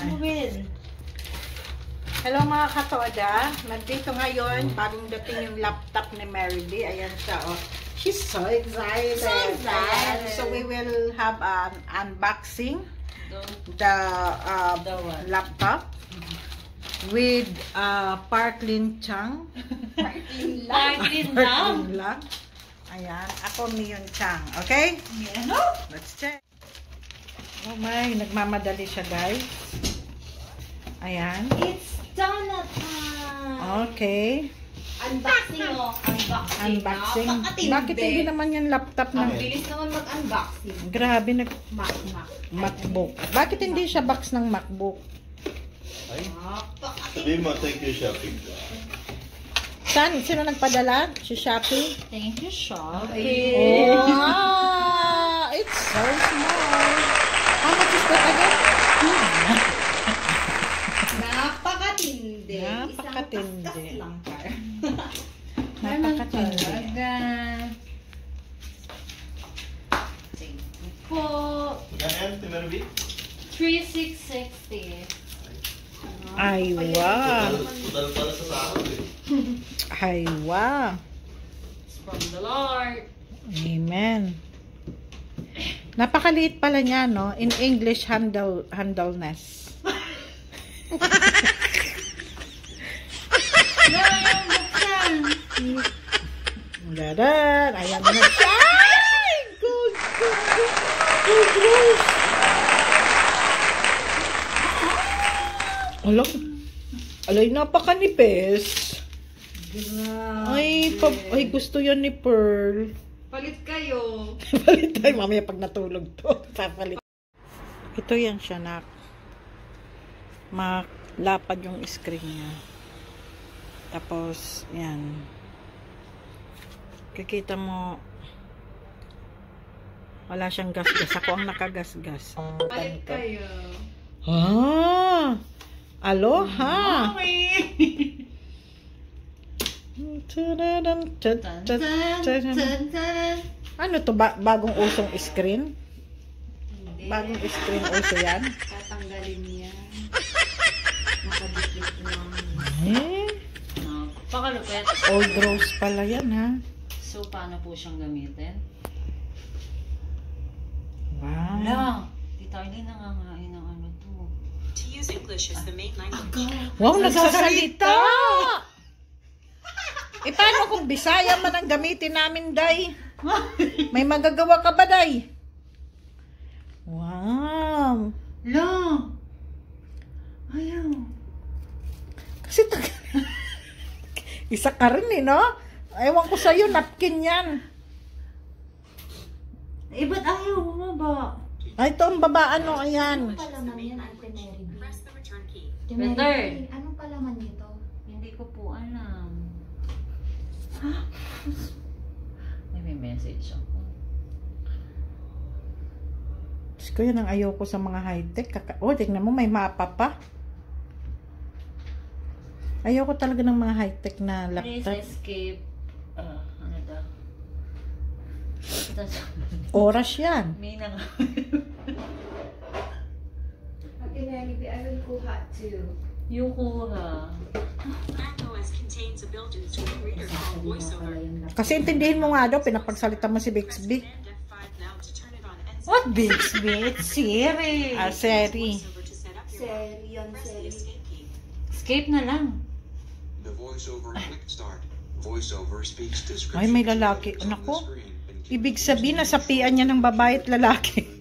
Win. Hello mga katoda. Nandito ngayon, bagong dating yung laptop ni Mary Lee. Ayan siya, oh. She's so excited. So excited. Ayan. So we will have an unboxing the uh, The laptop with uh, Parklin Chang. Parking Parklin lang. Ayan. Ako Miyon Chang. Okay? Yeah. Let's check. Oh my, nagmamadali siya guys. Ayan. It's donut time. Okay. Unboxing mo. Unboxing. Unboxing. Napakatindi. Bakit hindi naman yan laptop Ang na? bilis naman mag-unboxing. Grabe, nag Mac, Mac. MacBook. Bakit hindi siya box ng MacBook? Ay, sabihin mo, thank you, shopping. Saan? Sino nagpadala? Si Shopee? Thank you, Shop. Wow! It's so small. How much is that again? Napakatindi. Napakatindi. Isang kaskas lang, Par. Napakatindi. Talaga. Thank you po. Ganyan, Timervi? 3660. Ay, wow. Total pala sa sahod eh. Ay, wow. It's from the Lord. Amen. Napakaliit pala niya, no? In English, handle, handleness. Dadan! Ayan na siya! Ay! Good, good, good. Good, good. Alam, alay, napakanipis. Ay, pa, ay, gusto yan ni Pearl. Palit kayo. Palit tayo mamaya pag natulog to. Papalit. Ito yan siya, nak. Malapad yung screen niya. Tapos, yan. Kikita mo, wala siyang gas-gas. Ako ang nakagas-gas. Palit kayo. Ah! Aloha! Okay. Ano to? Ba- bagong usong screen? Hindi. Bagong screen uso yan? Tatanggalin niya. Nakadikit lang. Eh? Pakalupit. Old rose pala yan, ha? So, paano po siyang gamitin? Wow. Wala. Tita Arlene nangangain ng ano to. To use English as the main language. Wow, nagsasalita! eh, paano kung Bisaya man ang gamitin namin, Day? May magagawa ka ba, Day? Wow. La! Ayaw. Kasi tag- Isa ka rin, eh, no? Ewan ko sa'yo, napkin yan. Eh, ba't ayaw bumaba? Ay, ito ang baba, ano, ayan. palaman yan, Ate Mary B? Press the return key. Ate Better. Mary B, anong palaman nito? Hindi ko po alam. Ay, may message ako. Diyos ko, yan ang ayoko sa mga high-tech. Kaka oh, tignan mo, may mapa pa. Ayoko talaga ng mga high-tech na Please laptop. escape. Ah, ano daw? Tapos, Oras yan. may nang... Mary B, I will kuha too. Yung kuha. macOS contains a built-in screen reader called VoiceOver. Kasi intindihin mo nga daw, pinapagsalita mo si Bixby. Command F5 now to turn it on and What Bixby? It's Siri. Ah, your Seri yun, Seri. escape na lang. The voiceover quick start. Voiceover speaks description. Ay, may lalaki. Nako. Ibig sabihin, nasapian niya ng babae at lalaki.